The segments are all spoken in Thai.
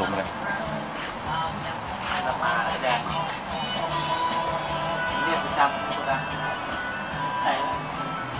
ซูมเลยน้ำมาแดงเรียกประจำประจำใช่แล้ว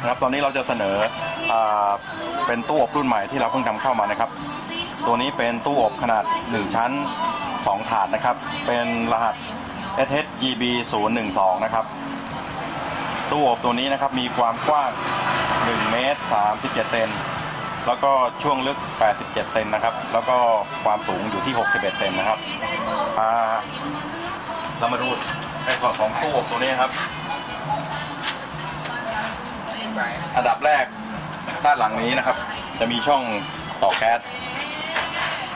นะครับตอนนี้เราจะเสนออเป็นตู้อบรุ่นใหม่ที่เราเพิ่งทำเข้ามานะครับ ตัวนี้เป็นตู้อบขนาด 1 ชั้น 2 ถาดนะครับ เป็นรหัส SHGB 012นะครับ ตู้อบตัวนี้นะครับมีความกว้าง 1 เมตร 37 เซน แล้วก็ช่วงลึก 87 เซนนะครับ แล้วก็ความสูงอยู่ที่ 61 เซนนะครับอ่าเรามาดูในส่วนของตู้อบตัวนี้ครับ อันดับแรกด้านหลังนี้นะครับ จะมีช่องต่อแก๊ส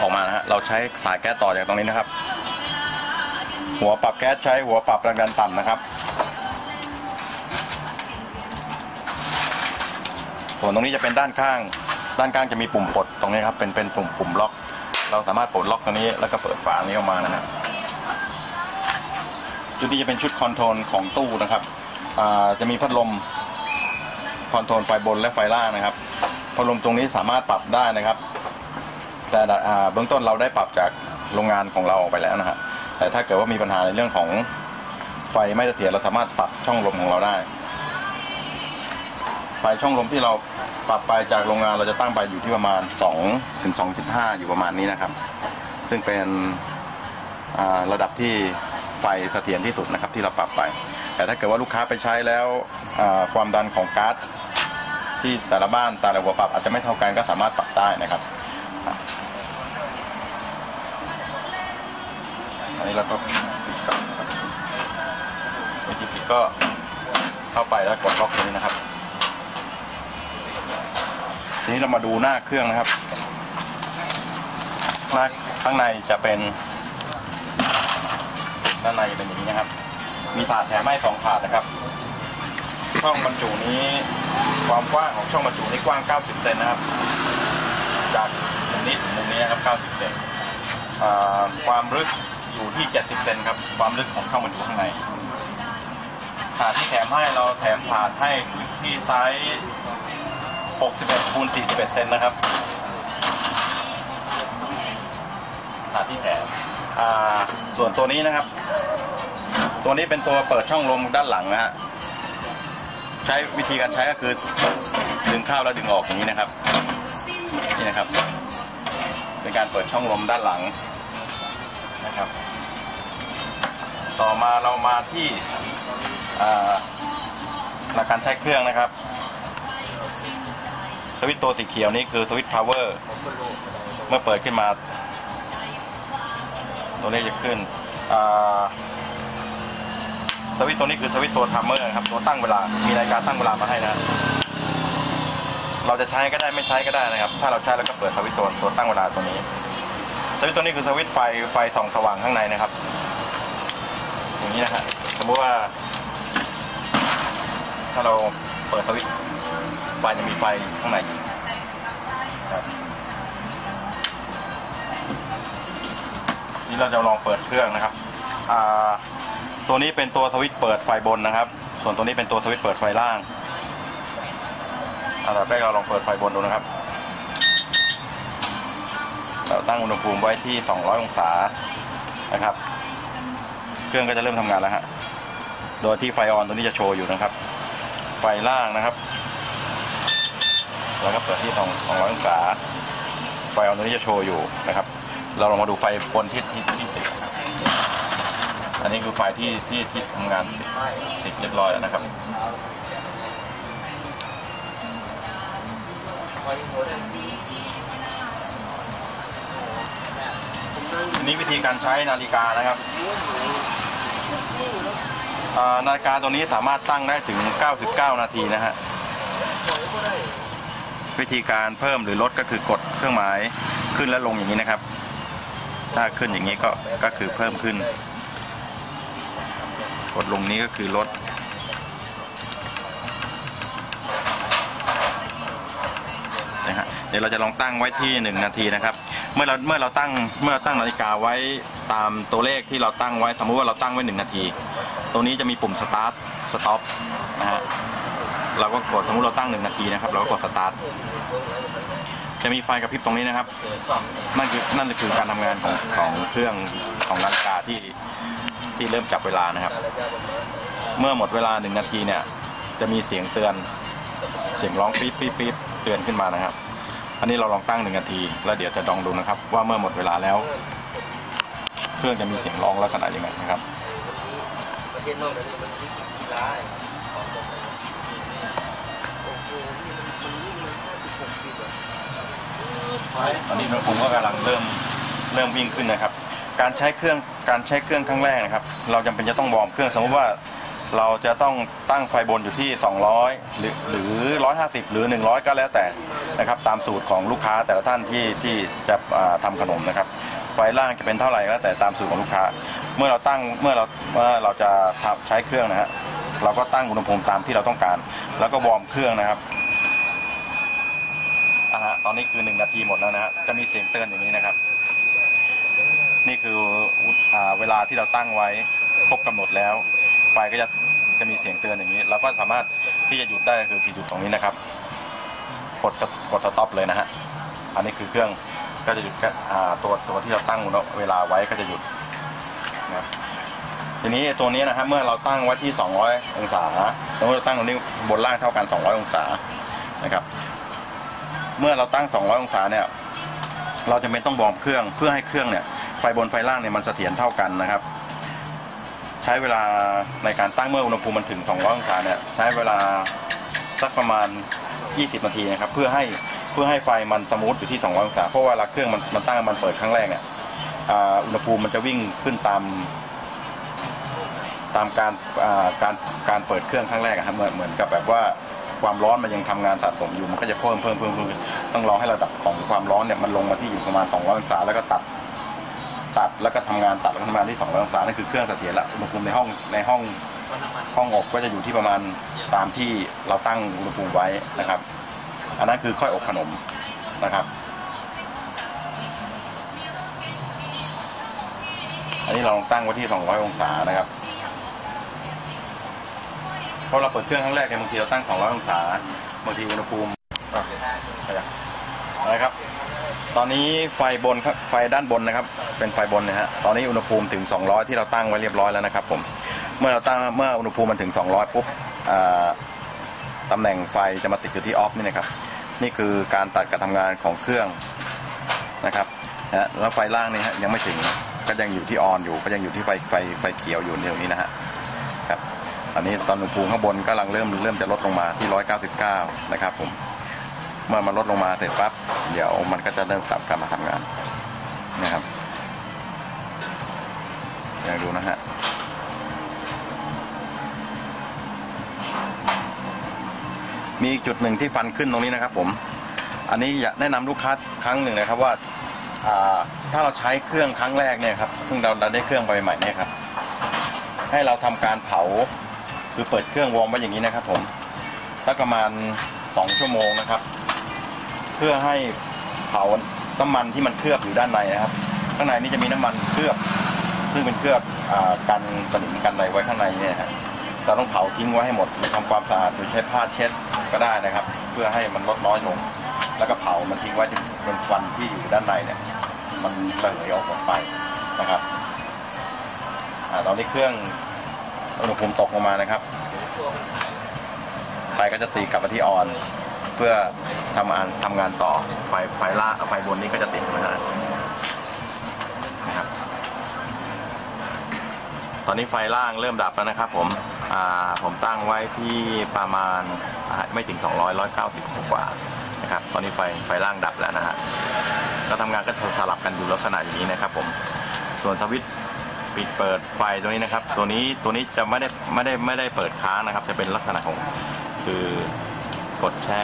ออกมานะฮะ เราใช้สายแก๊สต่อจากตรงนี้นะครับ หัวปรับแก๊สใช้หัวปรับแรงดันต่ำนะครับ ส่วนตรงนี้จะเป็นด้านข้าง ด้านข้างจะมีปุ่มปลดตรงนี้ครับเป็นเป็นปุ่มปุ่มล็อก เราสามารถปลดล็อกตรงนี้แล้วก็เปิดฝานี้ออกมานะฮะชุดนี้จะเป็นชุดคอนโทรลของตู้นะครับจะมีพัดลมคอนโทรลไฟบนและไฟล่างนะครับพัดลมตรงนี้สามารถปรับได้นะครับ แต่เบื้องต้นเราได้ปรับจากโรงงานของเราออกไปแล้วนะฮะแต่ถ้าเกิดว่ามีปัญหาในเรื่องของไฟไม่เสถียรเราสามารถปรับช่องลมของเราได้ ไฟช่องลมที่เราปรับไปจากโรงงานเราจะตั้งไปอยู่ที่ประมาณ2ถึง2.5 อยู่ประมาณนี้นะครับ ซึ่งเป็นระดับที่ไฟเสถียรที่สุดนะครับที่เราปรับไป แต่ถ้าเกิดว่าลูกค้าไปใช้แล้วความดันของก๊าซที่แต่ละบ้านแต่ละหัวปรับอาจจะไม่เท่ากันก็สามารถปรับได้นะครับอันนี้เราก็วิธีปิดก็เข้าไปแล้วกดล็อกตรงนี้นะครับ ทีนี้เรามาดูหน้าเครื่องนะครับหน้าข้างในจะเป็นด้านในจะเป็นอย่างนี้นะครับ มีถาดแถมให้สองถาดนะครับ ช่องบรรจุนี้ความกว้างของช่องบรรจุนี้กว้าง 90 เซนนะครับ จากมุมนี้ถึงมุมนี้นะครับ 90 เซนความลึกอยู่ที่ 70 เซนครับ ความลึกของช่องบรรจุข้างในถาดที่แถมให้เราแถมถาดให้ที่ไซส์ 61คูณ41 เซนนะครับถาดที่แถมอ่าส่วนตัวนี้นะครับ ตัวนี้เป็นตัวเปิดช่องลมด้านหลังนะฮะ ใช้วิธีการใช้ก็คือดึงเข้าแล้วดึงออกอย่างนี้นะครับ นี่นะครับ เป็นการเปิดช่องลมด้านหลังนะครับ ต่อมาเรามาที่หลักการใช้เครื่องนะครับ สวิตช์ตัวสีเขียวนี่คือสวิตช์ power เมื่อเปิดขึ้นมา ตัวเลขจะขึ้นสวิตช์ตัวนี้คือสวิตช์ตัว timer ครับตัวตั้งเวลา มีนาฬิการตั้งเวลามาให้นะ เราจะใช้ก็ได้ไม่ใช้ก็ได้นะครับ ถ้าเราใช้แล้วก็เปิดสวิตตัวตัวตั้งเวลาตัวนี้ สวิตตัวนี้คือสวิตไฟไฟส่องสว่างข้างในนะครับ อย่างนี้นะฮะสมมติว่า ถ้าเราเปิดสวิต ไฟจะมีไฟข้างในครับนี่เราจะลองเปิดเครื่องนะครับตัวนี้เป็นตัวสวิตช์เปิดไฟบนนะครับ ส่วนตัวนี้เป็นตัวสวิตช์เปิดไฟล่างอันดับแรกเราลองเปิดไฟบนดูนะครับ เราตั้งอุณหภูมิไว้ที่ 200 องศานะครับ เครื่องก็จะเริ่มทำงานแล้วฮะ โดยที่ไฟออนตัวนี้จะโชว์อยู่นะครับ ไฟล่างนะครับ แล้วก็เปิดที่200องศา ไฟออนตัวนี้จะโชว์อยู่นะครับ เราลองมาดูไฟบนที่ที่ที่ติดนะครับ อันนี้คือไฟที่ที่ที่ทำงานติดเรียบร้อยแล้วนะครับทีนี้วิธีการใช้นาฬิกานะครับนาฬิกาตัวนี้สามารถตั้งได้ถึง 99 นาทีนะฮะ วิธีการเพิ่มหรือลดก็คือกดเครื่องหมายขึ้นและลงอย่างนี้นะครับ ถ้าขึ้นอย่างนี้ก็ก็คือเพิ่มขึ้น กดลงนี้ก็คือลดนะฮะเดี๋ยวเราจะลองตั้งไว้ที่ 1 นาทีนะครับ เมื่อเราเมื่อเราตั้งเมื่อเราตั้งนาฬิกาไว้ตามตัวเลขที่เราตั้งไว้สมมุติว่าเราตั้งไว้ 1 นาที ตรงนี้จะมีปุ่ม start stop นะฮะ เราก็กดสมมติเราตั้งหนึ่งนาทีนะครับ เราก็กดสตาร์ทจะมีไฟกระพริบตรงนี้นะครับ นั่นคือนั่นคือการทำงานของของเครื่องของนาฬิกาที่ที่เริ่มจับเวลานะครับ เมื่อหมดเวลาหนึ่งนาทีเนี่ย จะมีเสียงเตือนเสียงร้องปี๊ดปี๊ดปี๊ดเตือนขึ้นมานะครับ อันนี้เราลองตั้งหนึ่งนาที แล้วเดี๋ยวจะลองดูนะครับ ว่าเมื่อหมดเวลาแล้ว เครื่องจะมีเสียงร้องลักษณะยังไงนะครับ ตอนนี้อุณหภูมิก็กำลังเริ่มเริ่มวิ่งขึ้นนะครับ การใช้เครื่องการใช้เครื่องครั้งแรกนะครับ เราจำเป็นจะต้องวอร์มเครื่องสมมติว่าเราจะต้องตั้งไฟบนอยู่ที่ 200 หรือหรือ 150 หรือ 100 ก็แล้วแต่นะครับ ตามสูตรของลูกค้าแต่ละท่านที่ที่จะอ่าทำขนมนะครับ ไฟล่างจะเป็นเท่าไหร่ก็แล้วแต่ตามสูตรของลูกค้า เมื่อเราตั้งเมื่อเราเมื่อเราจะทำใช้เครื่องนะฮะเราก็ตั้งอุณหภูมิตามที่เราต้องการ แล้วก็วอร์มเครื่องนะครับ อนนี้คือหนึ่งนาทีหมดแล้วนะฮะจะมีเสียงเตือนอย่างนี้นะครับ นี่คืออ่าเวลาที่เราตั้งไว้ครบกำหนดแล้ว ไฟก็จะจะมีเสียงเตือนอย่างนี้ เราก็สามารถที่จะหยุดได้คือหยุดตรงนี้นะครับ กดกด stop เลยนะฮะอันนี้คือเครื่องก็จะหยุดอ่าตัวตัวที่เราตั้งเวลาไว้ก็จะหยุดนะครับทีนี้ตัวนี้นะครับเมื่อเราตั้งไว้ที่ 200 องศาสมมติเราตั้งตรงนี้บนล่างเท่ากัน 200 องศานะครับ เมื่อเราตั้ง 200 องศาเนี่ยเราจำเป็นต้อง warm เครื่องเพื่อให้เครื่องเนี่ยไฟบนไฟล่างเนี่ยมันเสถียรเท่ากันนะครับ ใช้เวลาในการตั้งเมื่ออุณหภูมิมันถึง 200 องศาเนี่ยใช้เวลาสักประมาณ 20 นาทีนะครับเพื่อให้เพื่อให้ไฟมันสมูทอยู่ที่ 200 องศาเพราะว่าเวลาเครื่องมันมันตั้งมันเปิดครั้งแรกเนี่ยอุณหภูมิมันจะวิ่งขึ้นตามตามการการการเปิดเครื่องครั้งแรกครับเหมือนเหมือนกับแบบว่า ความร้อนมันยังทำงานสะสมอยู่มันก็จะเพิ่มเพิ่มเพิ่มเพิ่มต้องรอให้ระดับของความร้อนเนี่ยมันลงมาที่อยู่ประมาณ200องศาแล้วก็ตัดตัดแล้วก็ทำงานตัดแล้วทำงานที่200องศานั่นคือเครื่องเสถียรละอุณหภูมิในห้องในห้องห้องอบก็จะอยู่ที่ประมาณตามที่เราตั้งอุณหภูมิไว้นะครับ อันนั้นคือค่อยอบขนมนะครับ อันนี้เราตั้งไว้ที่ 200 องศานะครับ ราะเราเปิดเครื่องครั้งแรกเนี่ยบางทีเราตั้ง 200 องศาบางทีอุณหภูมิอะขยับนะครับ ตอนนี้ไฟบนครับไฟด้านบนนะครับ เป็นไฟบนนะฮะตอนนี้อุณหภูมิถึง 200 ที่เราตั้งไว้เรียบร้อยแล้วนะครับผมเมื่อเราตั้งเมื่ออุณหภูมิมันถึง 200 ปุ๊บตำแหน่งไฟจะมาติดอยู่ที่ออฟนี่นะครับนี่คือการตัดการทำงานของเครื่องนะครับนะฮะแล้วไฟล่างนี่ฮะยังไม่ถึงก็ยังอยู่ที่ออนอยู่ก็ยังอยู่ที่ไฟไฟไฟเขียวอยู่ในตรงนี้นะฮะครับ ตอนนี้ตอนอุณหภูมิข้างบนกำลังเริ่มเริ่มจะลดลงมาที่ 199 นะครับผม เมื่อมันลดลงมาเสร็จปั๊บ เดี๋ยวมันก็จะเริ่มกลับกลับมาทำงานนะครับลองดูนะฮะมีอีกจุดหนึ่งที่ฟันขึ้นตรงนี้นะครับผม อันนี้อยากแนะนำลูกค้าครั้งหนึ่งนะครับว่าถ้าเราใช้เครื่องครั้งแรกเนี่ยครับเพิ่งเราได้เครื่องใหม่เนี่ยครับ ให้เราทำการเผา คือเปิดเครื่องวอร์มไว้อย่างนี้นะครับผมสักประมาณ 2 ชั่วโมงนะครับ เพื่อให้เผาน้ำมันที่มันเคลือบอยู่ด้านในนะครับ ข้างในนี่จะมีน้ำมันเคลือบ ซึ่งเป็นเคลือบอ่ากันสนิมกันอะไรไว้ข้างในเนี่ยครับเราต้องเผาทิ้งไว้ให้หมดทำความสะอาดโดยใช้ผ้าเช็ดก็ได้นะครับ เพื่อให้มันลดน้อยลง แล้วก็เผามันทิ้งไว้จนจนควันที่อยู่ด้านในเนี่ย มันระเหยออกหมดไปนะครับอตอนนี้เครื่อง อุณหภูมิตกลงมานะครับไฟก็จะตีกลับมาที่ออน เพื่อทำงานทำงานต่อไฟไฟล่างไฟบนนี้ก็จะติดนะฮะนะครับ ตอนนี้ไฟล่างเริ่มดับแล้วนะครับ ผมผมตั้งไว้ที่ประมาณไม่ถึง 200 190กว่านะครับตอนนี้ไฟไฟล่างดับแล้วนะฮะก็ทำงานก็สลับกันอยู่ลักษณะอย่างนี้นะครับ ผมส่วนสวิต ปิดเปิดไฟตัวนี้นะครับ ตัวนี้ตัวนี้จะไม่ได้ไม่ได้ไม่ได้เปิดค้างนะครับ จะเป็นลักษณะของคือกดแช่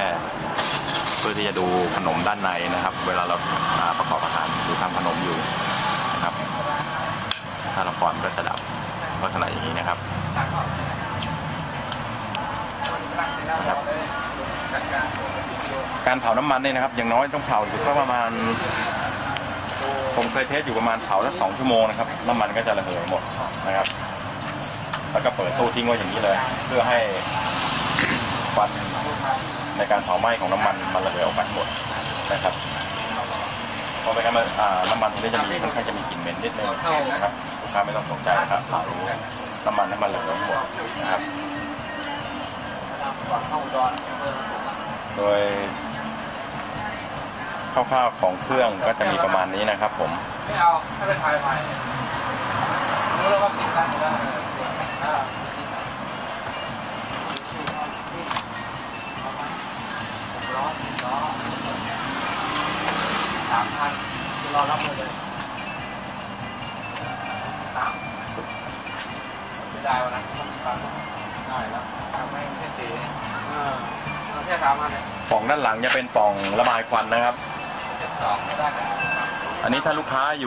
เพื่อที่จะดูขนมด้านในนะครับ เวลาเราประกอบอาหารหรือทำขนมอยู่นะครับ ถ้าเราปล่อยมันก็จะดับลักษณะอย่างนี้นะครับการเผาน้ำมันเนี่ยนะครับ อย่างน้อยต้องเผาอยู่ก็ประมาณ ผมเคยเทสอยู่ประมาณเผาสักสองชั่วโมงนะครับน้ำมันก็จะระเหยหมดนะครับ แล้วก็เปิดตู้ทิ้งไว้อย่างนี้เลย เพื่อให้ควันในการเผาไหม้ของน้ำมันมันระเหยออกไปหมดนะครับเพราะไม่งั้นมันอ่าน้ำมันตรงนี้จะมีค่อนข้างจะมีกลิ่นเหม็นนิดนึงนะครับลูกค้าไม่ต้องตกใจนะครับเผาน้ำมันให้มันระเหยหมดนะครับเข้าอุดรเพิ่มโดย ร่าวๆของเครื่องก็จะมีประมาณนี้นะครับผมไม่เอาให้ไปถ่ายใหม่รู้แล้วว่าติดตั้งแล้วอ่าล้อล้อสามพันรอรับเลยสามไม่ได้วันนั้นต้องมีตังค์ได้แล้วทำให้แค่สี่เออเอาแค่สามพันเนี่ย ป่องด้านหลังจะเป็นป่องระบายควันนะครับ อันนี้ถ้าลูกค้าอยู่